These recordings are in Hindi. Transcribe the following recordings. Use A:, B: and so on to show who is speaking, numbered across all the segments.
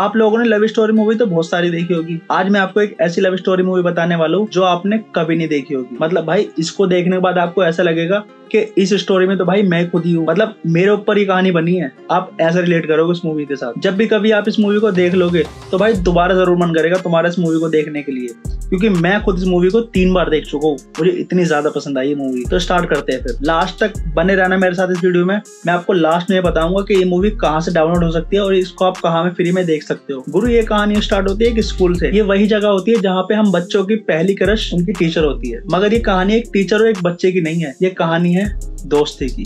A: आप लोगों ने लव स्टोरी मूवी तो बहुत सारी देखी होगी। आज मैं आपको एक ऐसी लव स्टोरी मूवी बताने वाला हूँ जो आपने कभी नहीं देखी होगी। मतलब भाई, इसको देखने के बाद आपको ऐसा लगेगा कि इस स्टोरी में तो भाई मैं खुद ही हूँ। मतलब मेरे ऊपर ही कहानी बनी है। आप ऐसा रिलेट करोगे इस मूवी के साथ। जब भी कभी आप इस मूवी को देख लोगे तो भाई दोबारा ज़रूर मन करेगा तुम्हारा इस मूवी को देखने के लिए। क्योंकि मैं खुद इस मूवी को तीन बार देख चुका हूँ। मुझे इतनी ज़्यादा पसंद आई मूवी तो स्टार्ट करते हैं फिर। लास्ट तक बने रहना मेरे साथ इस वीडियो में। मैं आपको लास्ट में बताऊँगा कि ये मूवी कहाँ से डाउनलोड हो सकती है और इसको आप कहाँ में फ्री में देख सकते हो। गुरु, ये कहानी स्टार्ट होती है एक स्कूल से। ये वही जगह होती है जहाँ पे हम बच्चों की पहली क्रश उनकी टीचर होती है। मगर ये कहानी एक टीचर और एक बच्चे की नहीं है। ये कहानी है दोस्ती की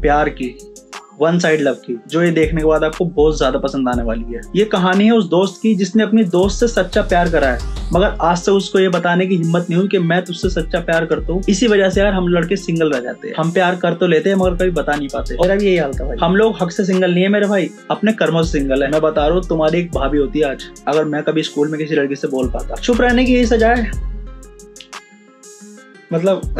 A: प्यार की वन साइड लव की जो ये देखने के बाद आपको बहुत ज़्यादा पसंद आने वाली है। ये कहानी है उस दोस्त की जिसने अपनी दोस्त से सच्चा प्यार करा है मगर आज से उसको ये बताने की हिम्मत नहीं हुई कि मैं तुझसे सच्चा प्यार करता हूँ। इसी वजह से यार हम लड़के सिंगल रह जाते हैं। हम प्यार कर तो लेते हैं मगर कभी बता नहीं पाते। और अब यही हाल था भाई। हम लोग हक से सिंगल नहीं है मेरे भाई अपने कर्मों से सिंगल है। मैं बता रहा हूँ तुम्हारी एक भाभी होती है आज अगर मैं कभी स्कूल में किसी लड़की से बोल पाता। चुप रहने की यही सजा है। मतलब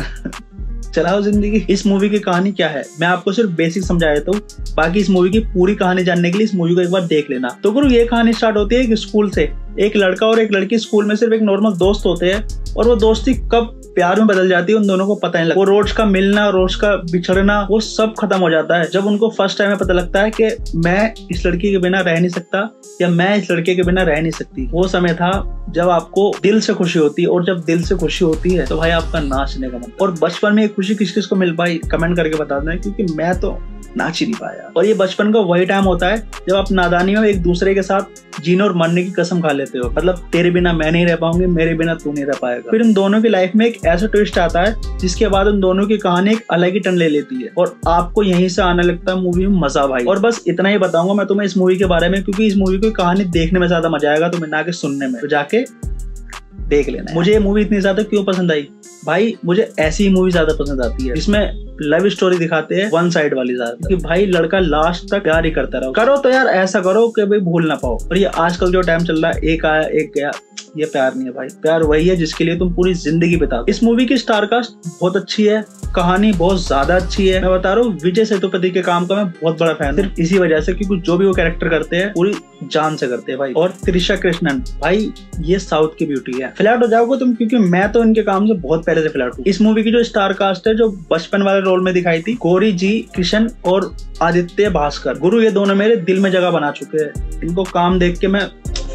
A: चलाओ ज़िंदगी। इस मूवी की कहानी क्या है? मैं आपको सिर्फ़ बेसिक समझा देता हूँ। बाकी इस मूवी की पूरी कहानी जानने के लिए इस मूवी को एक बार देख लेना। तो गुरु, ये कहानी स्टार्ट होती है एक स्कूल से। एक लड़का और एक लड़की स्कूल में सिर्फ़ एक नॉर्मल दोस्त होते हैं और वो दोस्ती कब प्यार में बदल जाती है, उन दोनों को पता नहीं लगता। वो रोज का मिलना, रोज का बिछड़ना, वो सब खत्म हो जाता है। जब उनको फ़र्स्ट टाइम में पता लगता है कि मैं इस लड़की के बिना रह नहीं सकता या मैं इस लड़के के बिना रह नहीं सकती। वो समय था जब आपको दिल से खुशी होती है और जब दिल से खुशी होती है तो भाई आपका नाचने का मन। और बचपन में ये खुशी किस किस को मिल पाई कमेंट करके बता दें क्योंकि मैं तो नाच ही नहीं पाया। और ये बचपन का वही टाइम होता है, जब आप नादानी में एक दूसरे के साथ जीने और मरने की कसम खा लेते हो। मतलब तेरे बिना मैं नहीं रह पाऊँगी, मेरे बिना तू नहीं रह पाएगा। फिर इन दोनों की लाइफ में एक ऐसा ट्विस्ट आता है, जिसके बाद उन दोनों की कहानी एक अलग ही टर्न ले लेती है। और आपको यहीं से आने लगता है मूवी में मज़ा भाई। और बस इतना ही बताऊँगा मैं तुम्हें इस मूवी के बारे में, क्योंकि इस मूवी की कहानी देखने में ज़्यादा मज़ा आएगा तुम्हें ना के सुनने में। तो जाके देख लेना मुझे ये मूवी इतनी ज़्यादा क्यों पसंद आई? भाई, मुझे ऐसी मूवी ज़्यादा पसंद आती है इसमें लव स्टोरी दिखाते हैं वन साइड वाली ज़्यादा। कि भाई, लड़का लास्ट तक प्यार ही करता रहो। करो तो यार, ऐसा करो कि भाई भूल ना पाओ। और ये आजकल जो टाइम चल रहा है, एक आया, एक गया। ये प्यार नहीं है भाई। प्यार वही है जिसके लिए तुम पूरी ज़िंदगी बिता इस मूवी की स्टारकास्ट बहुत अच्छी है। कहानी बहुत ज़्यादा अच्छी है। मैं बता रहा हूँ, विजय सेतुपति के काम का मैं बहुत बड़ा फ़ैन सिर्फ़ इसी वजह से क्योंकि जो भी वो कैरेक्टर करते हैं, पूरी जान से करते हैं भाई। और त्रिशा कृष्णन, भाई, ये साउथ की ब्यूटी है। फ्लैट हो जाओगे तुम, क्योंकि मैं तो इनके काम से बहुत पहले से फ्लैट हूँ। इस मूवी की जो स्टार कास्ट है, जो बचपन वाले रोल में दिखाई थी, गौरी जी किशन और आदित्य भास्कर, गुरु ये दोनों मेरे दिल में जगह बना चुके हैं। इनको काम देख के मैं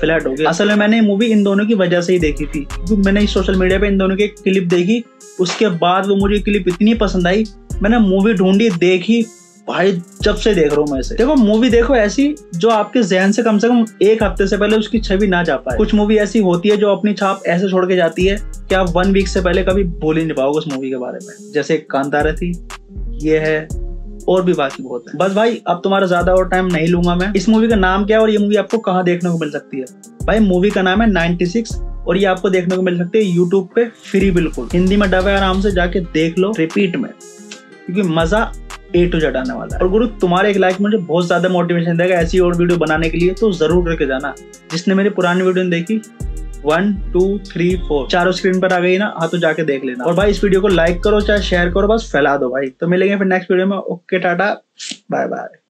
A: फ्लैट हो गया। असल में मैंने मूवी इन दोनों की वजह से ही देखी थी। क्योंकि मैंने सोशल मीडिया पे इन दोनों की क्लिप देखी, उसके बाद वो मुझे क्लिप इतनी पसंद आई, मैंने मूवी ढूंढी, देखी, भाई, जब से देख रहा हूँ मैं इसे। देखो मूवी देखो ऐसी जो आपके जहन से कम से कम एक हफ़्ते से पहले उसकी छवि ना जा पाए। कुछ मूवी ऐसी होती है जो अपनी छाप ऐसे छोड़ के जाती है कि आप वन वीक से पहले कभी भूल ही नहीं पाओगे उस मूवी के बारे में। जैसे कांतारा थी, ये है और भी बाकी बहुत है। बस भाई, अब तुम्हारा ज़्यादा और टाइम नहीं लूँगा मैं। इस मूवी का नाम क्या है और ये मूवी आपको कहाँ देखने को मिल सकती है? भाई मूवी का नाम है 96 और ये आपको देखने को मिल सकती है यूट्यूब पे फ्री बिल्कुल। हिंदी में डब है, आराम से जाके देख लो रिपीट में, क्योंकि मज़ा ए टू जेड आने वाला है। और गुरु, तुम्हारे एक लाइक मुझे बहुत ज़्यादा मोटिवेशन देगा ऐसी और वीडियो बनाने के लिए तो ज़रूर करके जाना। जिसने मेरी पुरानी वीडियो देखी वन टू थ्री फोर चारों स्क्रीन पर आ गई ना हाँ तो जाके देख लेना। और भाई इस वीडियो को लाइक करो, चाहे शेयर करो, बस फैला दो भाई। तो मिलेंगे फिर नेक्स्ट वीडियो में। Okay tata. Bye bye